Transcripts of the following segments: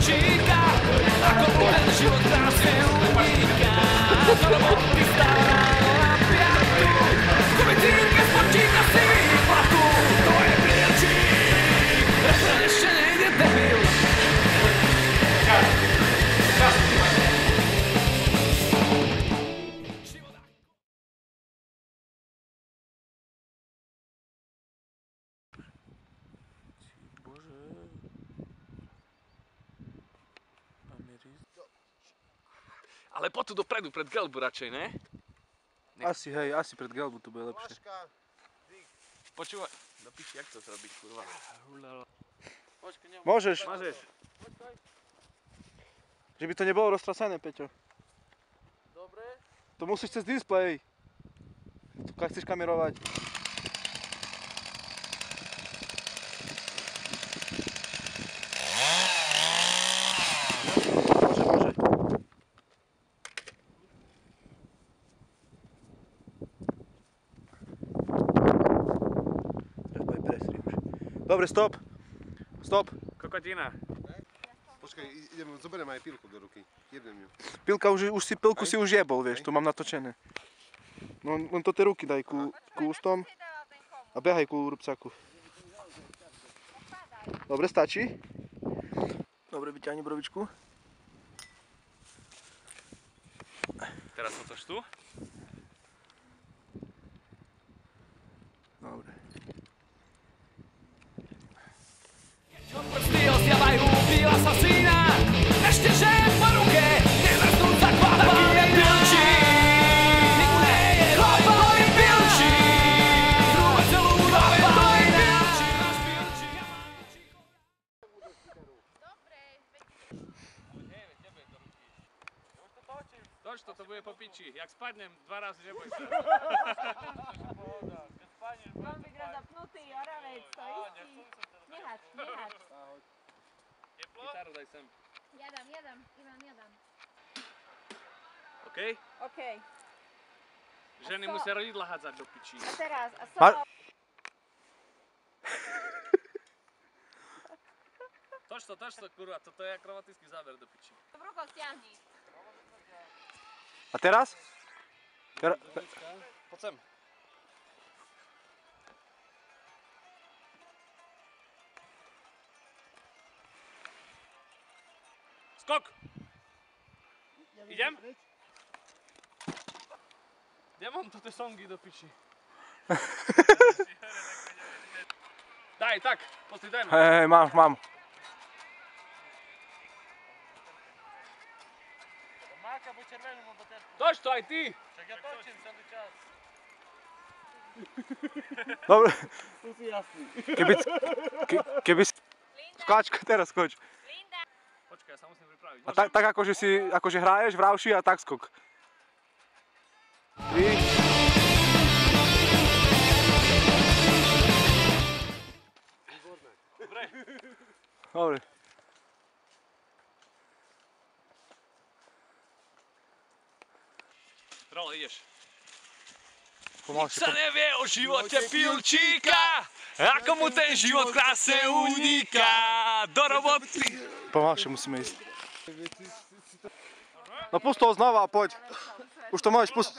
pilčíka, ako mu ten život krásne Ale poď tu dopredu, pred gelbu radšej, ne? Asi, hej, asi pred gelbu to bude lepšie. Počúvaj. Do piči, jak to zrobiť, kurva? Môžeš, Mážeš. že by to nebolo roztrasené, Peťo. Dobre. To musíš cez display. Tu keď chceš kamerovať. Môže, môže. Teraz bude presri už. Dobre, stop. Stop. Kokotina. Počkaj, idem, zoberiem aj pilku do ruky. Jedem ju. Pilka už, už si, pilku si už jebol, vieš, tu mám natočené. No len to tie ruky daj ku, ku ústom a behaj ku rúbcaku. Dobre, stačí? Dobre, vyťahni brovičku. Teraz otoč tu. Toč, toto bude po piči. Jak spadnem dva razy, neboj sa. Mám byť rozapnutý, oravec, to istý. Nehač, nehač. Gitaru daj sem. Ja dám, ja dám, Ivan, ja dám. OK? OK. Ženy so- musia rodidla hádzať do piči. A teraz, a Ma- solo. Toč to, toč to, kurva, toto je akrobatický záber do piči. Rukou stiahni. A teraz? Tera- Poď sem. Skok! Idem? Ja mám tu tie songy do piči. daj, tak, pozri, daj ma. Hej, hej, mám, mám. Máka, buď červenú, bo teraz... Toč to aj ty! Čak ja točím celý čas. Dobre, Tu si jasný. keby, ke, keby si... Linda, Skáč, teraz skoč. Linda. Počkaj, ja sa musím pripraviť. A tak, tak akože si, akože hraješ v rauši a tak skok. Tri. Dobre. Rolo, ideš. Pomalšie, sa nevie o živote pilčíka, ako mu ten život krásne uniká. Do roboty. pomalšie musíme ísť. No pust toho znova a poď. Už to môžeš pustiť.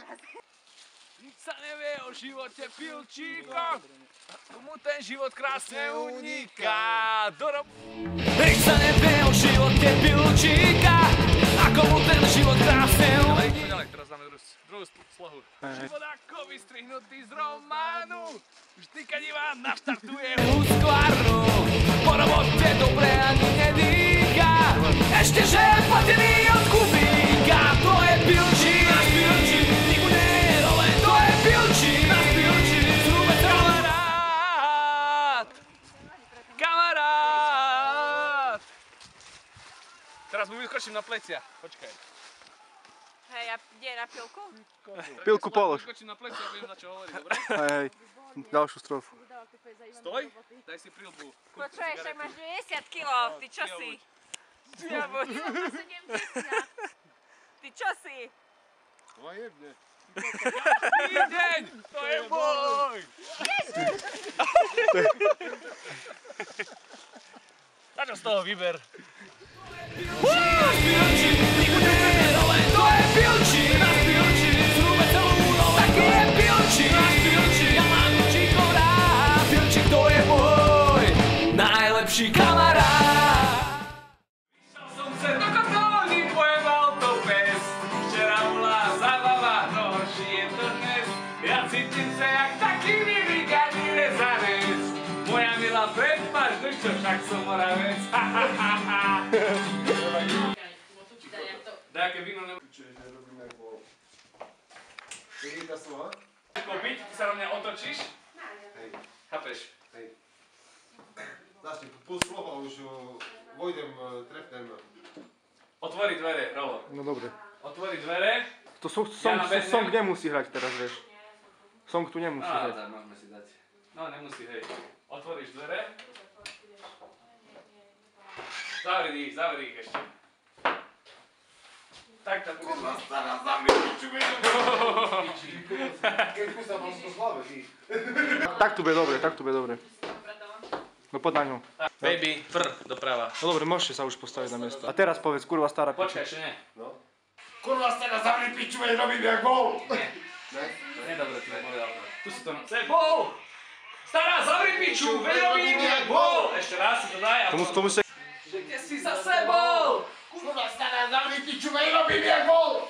Nič sa nevie o živote pilčíka, ako mu ten život krásne uniká. Do roboty. Nič sa nevie o živote pilčíka, ako mu ten život. Ďalej, teraz dáme druhú, druhú slohu. Život ako vystrihnutý z románu, vždy keď Ivan naštartuje Husqvarnu, po robote dobre ani nedýcha, ešte že je platený od Kubíka, to je pilčí, Teraz mu vyskočím na plecia, počkaj. Hej, a kde na pilku? Pilku polož. Vyskočím na plecia a viem na čo hovorí, dobre? Hej, hej. Ďalšiu strofu. Stoj, daj si prilbu. Počuješ, však máš 90 kg, ty čo si? Ja buď. 70. Ty čo si? No jebne. Týdeň, to je boj. Na čo z toho vyber? najlepší kamarát. Vyšiel som se do kapelní, pojebal to pes. Včera bola zabava, to horší je to dnes. Ja cítim sa jak taký nevygadný rezanec. Moja milá predpaž, no čo, však som moravec. Ha, ha, ha, ha. Dajaké víno nebo... Vidíte ta slova? Kopiť, ty sa na mňa otočíš? Hej, Chápeš? hej. Znaš, pol slova už o, vojdem, e, trefnem. Otvori dvere, Rolo. No dobre. Otvori dvere. To song, song, Ja naberiem. song nemusí hrať teraz, vieš. Song tu nemusí Á, hrať. tak môžeme si dať. No, nemusí, hej. Otvoríš dvere. Zavri ich, zavri ich ešte. Tak tam bude. Kurva, stará za mi, Keď kúsa mám to slave, ty. Tak tu bude dobre, tak tu bude dobre. No poď na ňu. Baby, pr, doprava. No dobre, môžete sa už postaviť na miesto. A teraz povedz, kurva stará piča. Počkaj, ešte nie. No. Kurva, stará, zavri piču, veď robím jak bol. Nie, Ne? to nie je dobre, ty povedal. Tu si to... To je bol! Stará, zavri piču, veď robím jak bol. Ešte raz si to daj a Tomu, tomu sa... Že si za sebou? Kurva, stará, zavri piču, veď robím jak bol.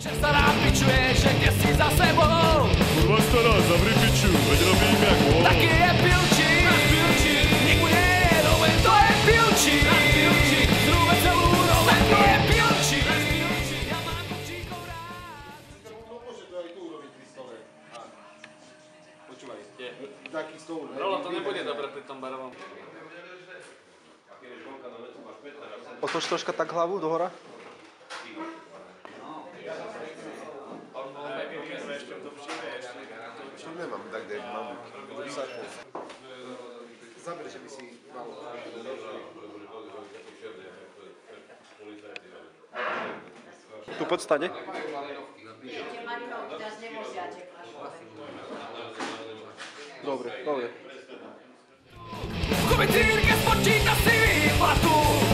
Stará pičuje, že kde si za sebou Kurva stará, zavri piču, veď robím jak vol. stôl. Rolo, to vyberaj. nebude dobre pri tom barovom Otoč troška tak hlavu dohora. Čo nemám, tak kde mám. Zaber, že by si mal... Tu poď stade. Tie marinovky teraz nemusia Dobro, dobro. Kometirke spočita si vi pa tu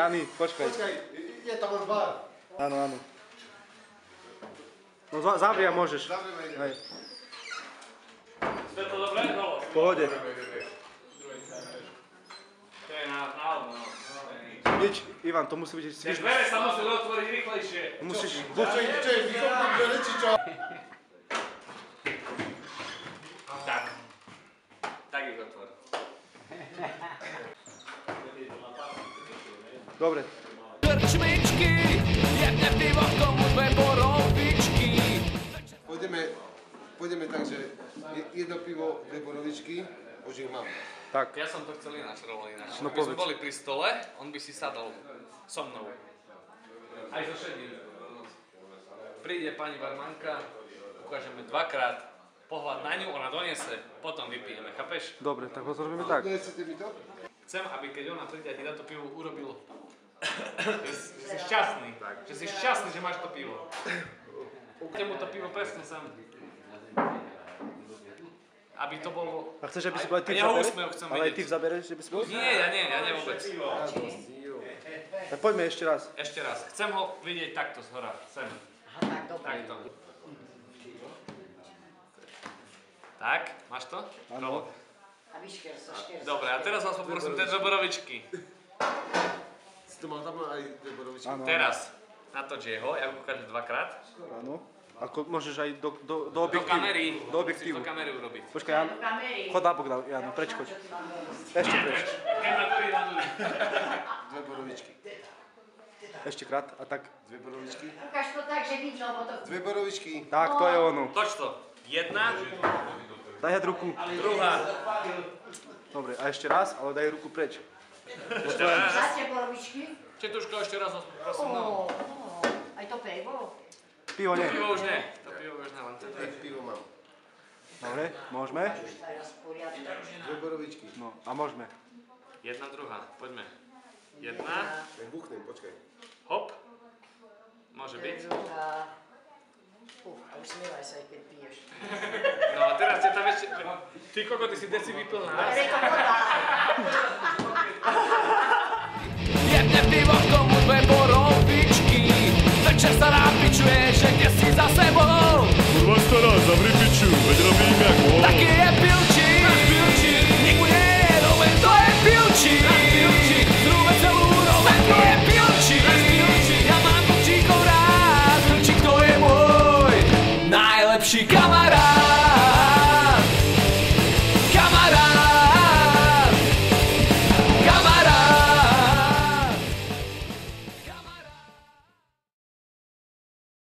Jani, počkaj. Počkaj, je tam len bar. Áno, áno. No za- zavri a môžeš. Zabreme ide. Ste to dobre? No. V pohode. To je na, na no. Nič, Ivan, to musí byť svižné. dvere sa musí otvoriť rýchlejšie. Musíš... Čo je, čo je, vykopnúť dvere, či čo? Tak. Tak ich otvor. Dobre. Krčmičky, jemne pivo k tomu dve borovičky. Pôjdeme, pôjdeme tak, že je- jedno pivo, dve borovičky, už ich mám. Tak. Ja som to chcel ináč, Rolo, ináč. No by sme boli pri stole, on by si sadol so mnou. Aj so šedým. Príde pani barmanka, ukážeme dvakrát pohľad na ňu, ona donese, potom vypijeme, chápeš? Dobre, tak ho zrobíme tak. Donesete mi to? Chcem, aby keď ona príde a ti dá to pivo, urobil, že že si šťastný, že si šťastný, že máš to pivo. Ukážem mu to pivo presne sám. Aby to bolo... A chceš, aby si bol aj ty v Ja zabere? úsmev chcem Ale aj ty v zabere, že by si bol? Nie, ja nie, ja nie vôbec. Tak poďme ešte raz. Ešte raz, chcem ho vidieť takto z hora, sem, Aha, tak, dobre. takto. Tak, máš to? Áno. A vyšker sa, šker sa. Dobre, a teraz vás poprosím tie dve borovičky. Si to mal tam aj? Áno, áno. Teraz, natoč jeho, ja ukážem dvakrát. Áno. Ako môžeš aj do, do, do Do objektívu. kamery. Do objektívu. Musíš do kamery urobiť. Počkaj, Jan, Do chod na bok, dá- Jano, preč choď. Ešte preč. Dve borovičky. Ešte krát a tak. Dve borovičky. Ukáž to tak, že vidno, lebo to... Dve borovičky. Tak, to je ono. Toč to. Jedna, Daj ruku. druhá. Dobre, a ešte raz, ale daj ruku preč. Ešte raz. Dáte borovičky? Četuško, ešte raz poprosím. No. Aj to pivo? Pivo nie. Pivo už nie. To pivo už nie, len to. Pivo mám. Dobre, môžeme? Dve borovičky. No, a môžeme. Jedna, druhá, poďme. Jedna, Tak buchnem, počkaj. hop. Môže byť. Uf, a usmievaj sa aj keď piješ. No a teraz ťa tam ešte... Ty koko, ty si deci vypil nás. Jebne pivo k tomu dve borovičky. Večer sa rápičuje, že kde si za sebou. Kurva stará, zavri piču, veď robím